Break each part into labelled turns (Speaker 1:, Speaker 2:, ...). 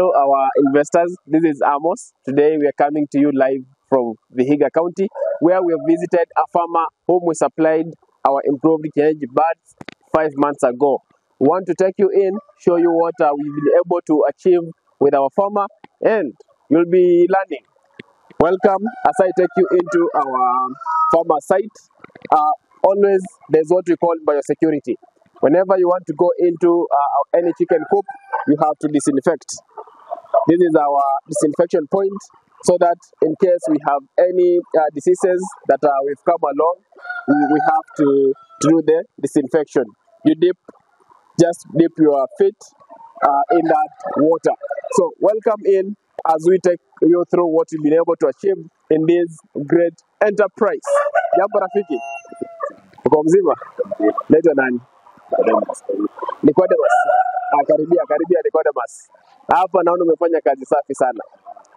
Speaker 1: investors. This is Amos. Today we are coming to you live from Vihiga County, where we have visited a farmer whom we supplied our improved kienyeji birds five months ago. We want to take you in, show you what uh, we've been able to achieve with our farmer, and you'll be learning. Welcome as I take you into our farmer site. Uh, always there's what we call biosecurity. Whenever you want to go into uh, any chicken coop, you have to disinfect. This is our disinfection point so that in case we have any uh, diseases that uh, we've come along, we, have to, to do the disinfection. You dip, just dip your feet uh, in that water. So welcome in as we take you through what we've been able to achieve in this great enterprise. Jambo rafiki, uko mzima? Naitwa nani? Nicodemus. Ah, karibia karibia Nicodemus. Hapa naona umefanya kazi safi sana.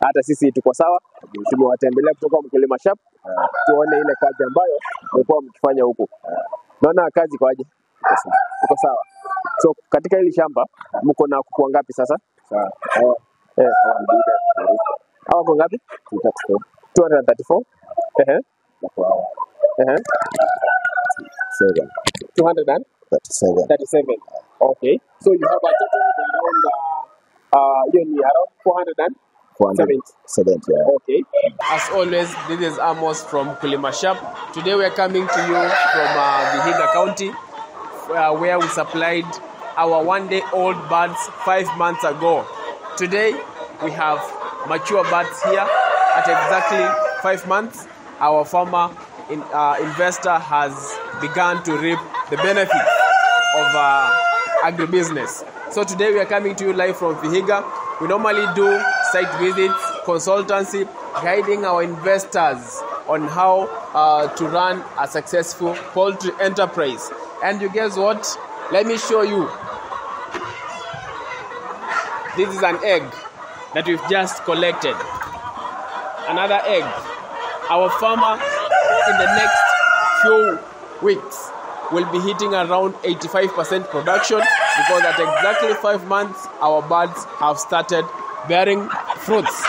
Speaker 1: Hata sisi tuko sawa, tumewatembelea kutoka Mkulima Shop tuone ile kazi ambayo mekuwa mkifanya huku. Naona kazi kwaje? Tuko sawa. So katika hili shamba mko na kuku wangapi sasa? Eh, eh. Hawa wako ngapi? 234. Ehe. Ehe. 237. 37. Okay. So you have a total uh, you need around 470.
Speaker 2: 470, yeah.
Speaker 1: Okay. As always, this is Amos from Kulima Sharp. Today we are coming to you from uh, Vihiga County, uh, where we supplied our one-day-old birds five months ago. Today we have mature birds here at exactly five months. Our farmer in, uh, investor has begun to reap the benefits of uh, agribusiness. So today we are coming to you live from Vihiga. We normally do site visits, consultancy, guiding our investors on how uh, to run a successful poultry enterprise. And you guess what? Let me show you. This is an egg that we've just collected. Another egg. Our farmer in the next few weeks will be hitting around 85% production because at exactly five months our birds have started bearing fruits.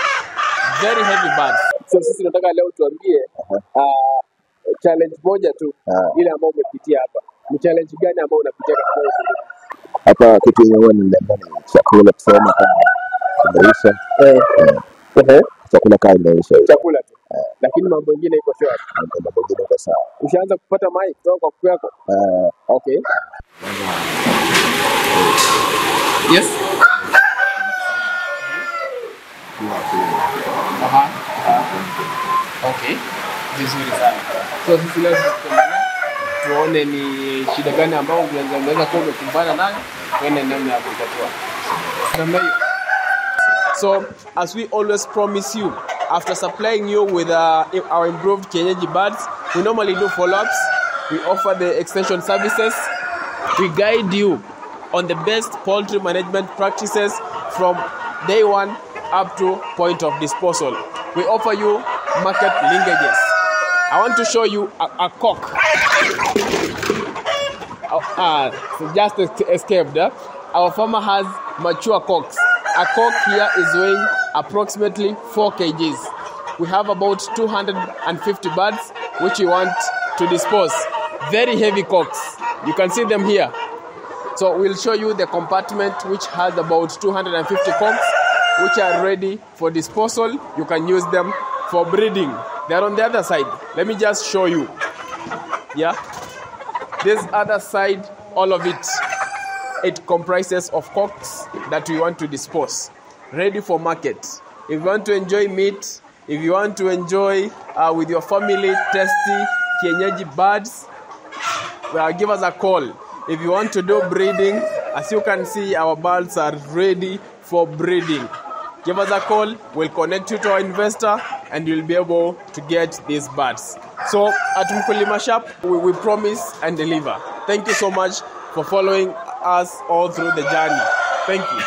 Speaker 1: Very heavy birds. So sisi nataka leo tuambie uh, challenge moja tu
Speaker 2: Ah.
Speaker 1: ile ambayo umepitia hapa. Ni challenge gani ambayo unapitia katika?
Speaker 2: Hapa kitu yenye huwa niliambia ni chakula tuseme kama imeisha,
Speaker 1: Ehe,
Speaker 2: chakula kama imeisha,
Speaker 1: chakula tu. Lakini mambo mengine iko sawa,
Speaker 2: mambo mengine iko sawa.
Speaker 1: Ushaanza kupata mai kutoka kwa kuku yako?
Speaker 2: Uh,
Speaker 1: Okay. Yes. Aha. Okay. Vizuri sana. So sisi leo tuone ni shida gani ambayo unaweza unaweza kuwa umekumbana nayo, tuone namna ya kuitatua. Namna hiyo. So, as we always promise you, after supplying you with uh, our improved Kienyeji birds, we normally do follow-ups. We offer the extension services. We guide you on the best poultry management practices from day one up to point of disposal. We offer you market linkages. I want to show you a, a cock. Oh, ah, so just es- escaped. Our farmer has mature cocks. A cock here is weighing approximately 4 kgs. We have about 250 birds which we want to dispose. Very heavy cocks. You can see them here. So we'll show you the compartment which has about 250 cocks which are ready for disposal. You can use them for breeding. They're on the other side. Let me just show you. Yeah. This other side, all of it, it comprises of cocks that we want to dispose, ready for market. If you want to enjoy meat, if you want to enjoy uh, with your family tasty kienyeji birds, well, give us a call. If you want to do breeding, as you can see, our birds are ready for breeding. Give us a call, we'll connect you to our investor, and you'll be able to get these birds. So, at Mkulima Sharp, we, we promise and deliver. Thank you so much for following us all through the journey. Thank you.